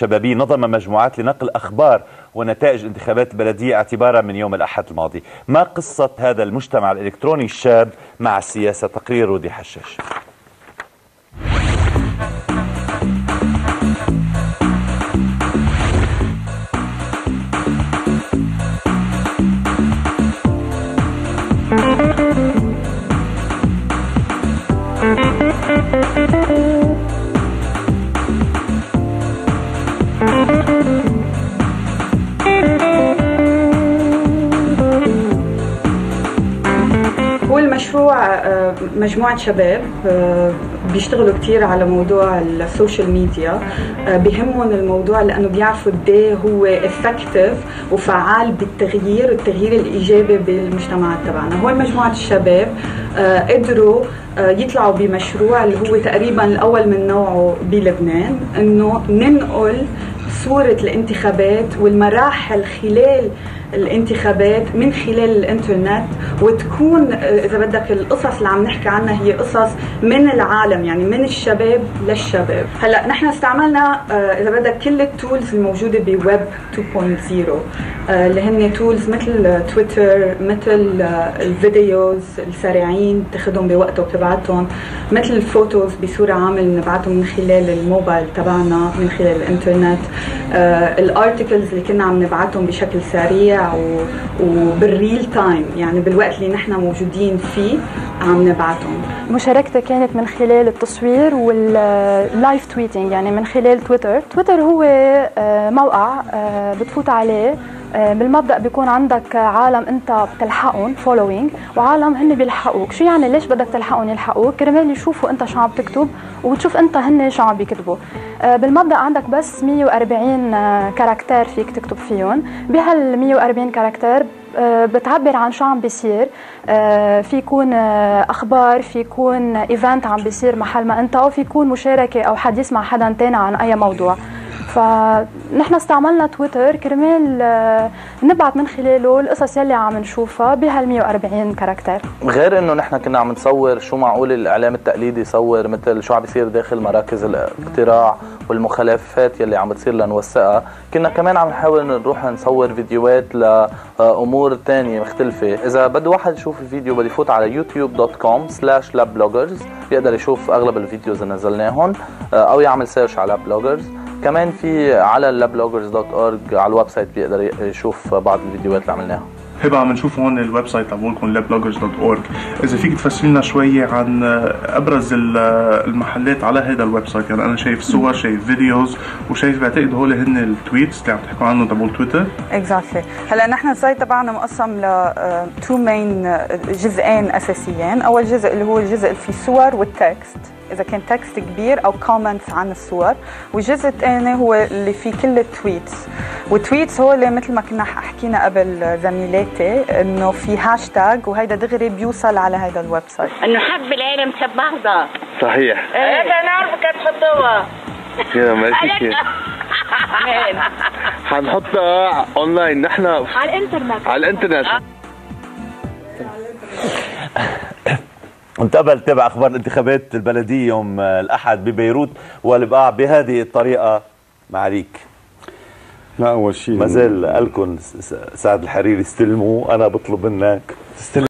شبابي نظم مجموعات لنقل أخبار ونتائج انتخابات البلدية اعتبارا من يوم الأحد الماضي. ما قصة هذا المجتمع الإلكتروني الشاب مع السياسة؟ تقرير رودي حشاش. هو المشروع آه، مجموعة شباب آه، بيشتغلوا كتير على موضوع ال social media. آه، بهمهم الموضوع لأنه بيعرفوا قد إيه هو effective وفعال بالتغيير التغيير الإيجابي بالمجتمعات تبعنا. هو مجموعة الشباب قدروا يطلعوا بمشروع اللي هو تقريبا الأول من نوعه بلبنان إنه ننقل صورة الانتخابات والمراحل خلال الانتخابات من خلال الإنترنت وتكون إذا بدك القصص اللي عم نحكي عنها هي قصص من العالم يعني من الشباب للشباب. هلأ نحن استعملنا إذا بدك كل ال tools الموجودة بويب 2.0 اللي هن tools مثل تويتر مثل ال videos السريعين تاخذهم بوقت وبتبعتهم مثل ال photos بصورة عامة نبعتهم من خلال الموبايل تبعنا من خلال الإنترنت. ال articles اللي كنا عم نبعتهم بشكل سريع وبال real time يعني بالوقت اللي نحن موجودين فيه عم نبعتهم مشاركتي كانت من خلال التصوير وال live tweeting يعني من خلال تويتر تويتر هو موقع بتفوت عليه بالمبدأ بيكون عندك عالم انت بتلحقهم following وعالم هن بيلحقوك. شو يعني ليش بدك تلحقهم يلحقوك؟ كرمال يشوفوا انت شو عم تكتب وتشوف انت هن شو عم بيكتبوا. بالمبدأ عندك بس 140 caractères فيك تكتب فيهم. بهال 140 caractères بتعبر عن شو عم بيصير. في يكون أخبار في يكون event عم بيصير محل ما انت أو في يكون مشاركة أو حديث مع حدا تاني عن أي موضوع. فنحن استعملنا تويتر كرمال نبعت من خلاله القصص يلي عم نشوفها بهال 140 caractères. غير إنه نحن كنا عم نصور شو معقول الإعلام التقليدي يصور مثل شو عم بيصير داخل مراكز الاقتراع والمخالفات يلي عم بتصير لنوثقها كنا كمان عم نحاول نروح نصور فيديوهات لأمور ثانية مختلفة. إذا بده واحد يشوف الفيديو بده يفوت على youtube.com slash lebloggers بيقدر يشوف أغلب ال videos اللي نزلناهم أو يعمل search على lebloggers كمان في على ال lebloggers.org على ال website بيقدر يشوف بعض الفيديوهات اللي عملناها. هبة عم نشوف هون ال website تبعولكم lebloggers.org إذا فيك تفسر لنا شوي عن أبرز المحلات على هذا ال website. يعني أنا شايف صور شايف videos وشايف بعتقد هول هن ال tweets اللي عم تحكوا عنهم تبعول تويتر. exactly هلا نحن ال site تبعنا مقسم ل two main جزئين أساسيين. أول جزء اللي هو الجزء اللي فيه صور وال text إذا كان text كبير أو comments عن الصور. والجزء الثاني هو اللي فيه كل ال tweets وال tweets هو اللي مثل ما كنا حكينا قبل زميلاتي إنه في هاشتاج وهيدا دغري بيوصل على هذا ال website إنه حب العالم تحب بعضها صحيح. إيه أنا كيف تحطوها كده ماشي حنحطها اونلاين نحن على الإنترنت. على الإنترنت. انتقبل تابع أخبار الانتخابات البلدية يوم الأحد ببيروت والبقاع بهذه الطريقة معاليك لا أول شيء ما زال لكم سعد الحريري استلموا أنا بطلب منك. تستلم